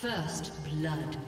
First blood.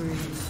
Killing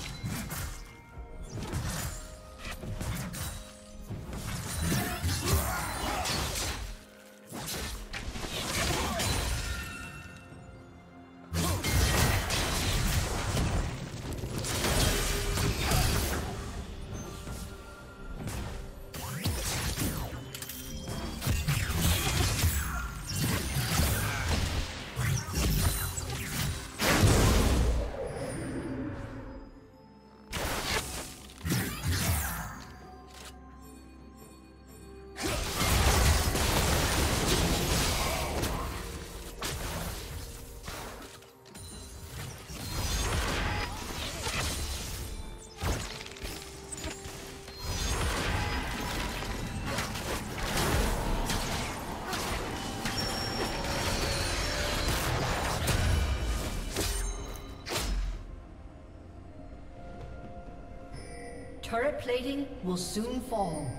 Turret plating will soon fall.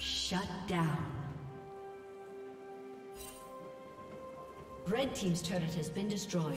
Shut down. Red Team's turret has been destroyed.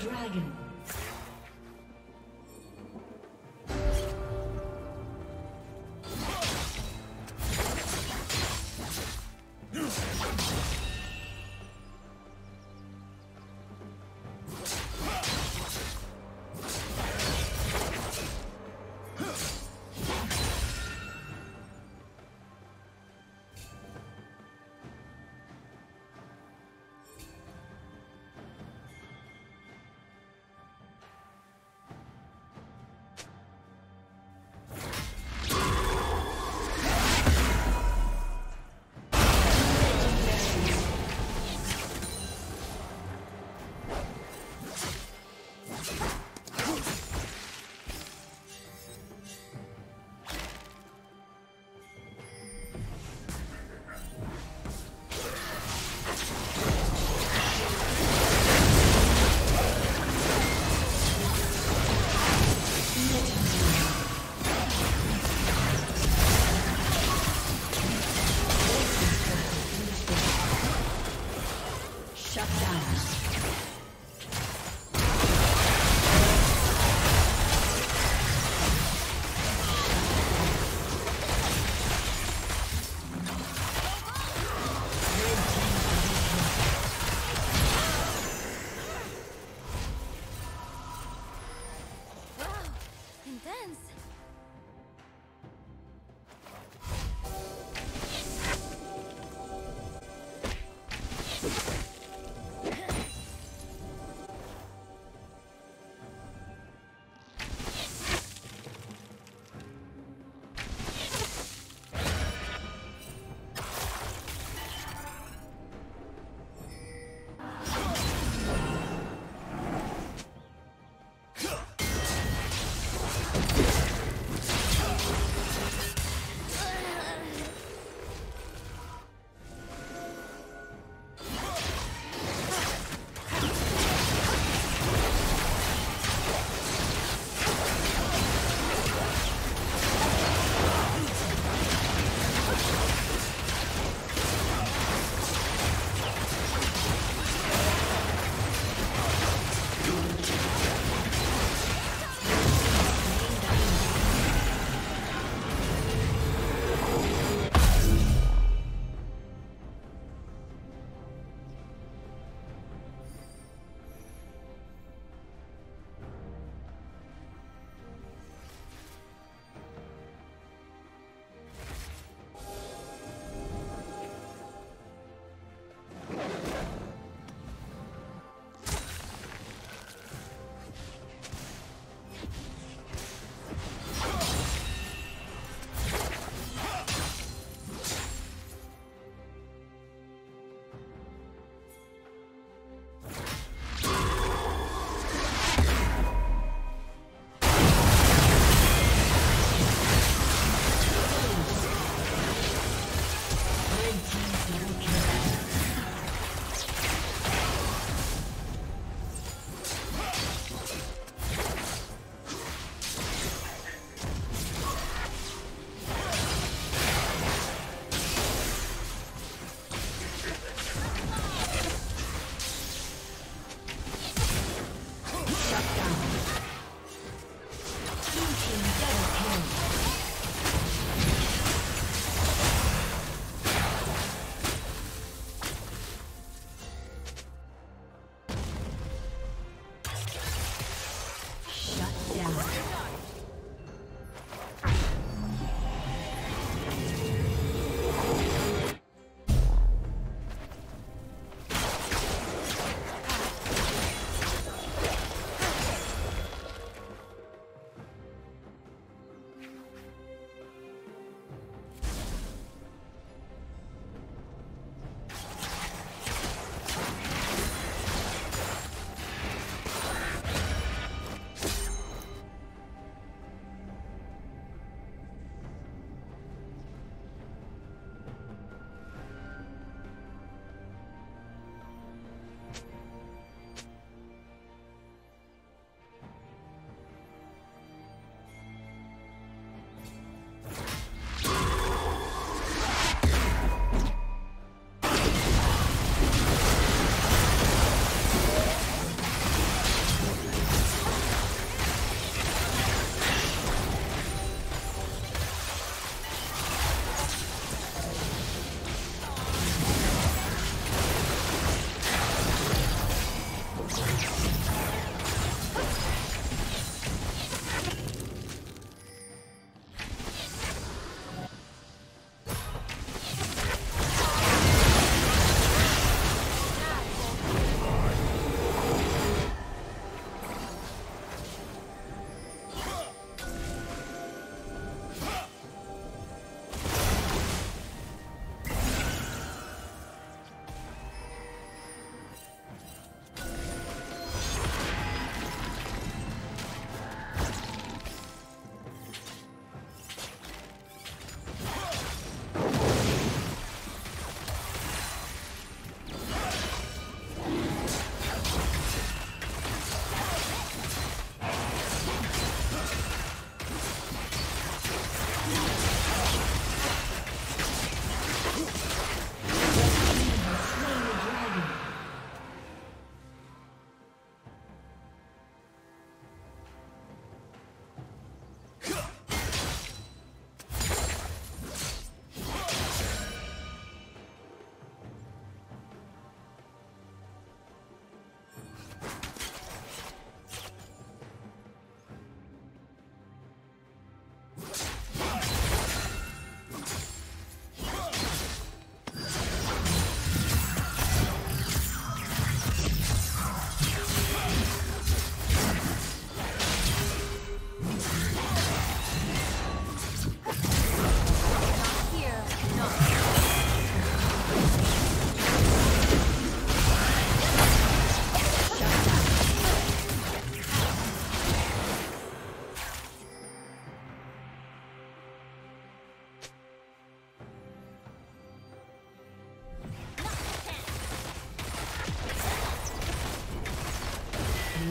dragon.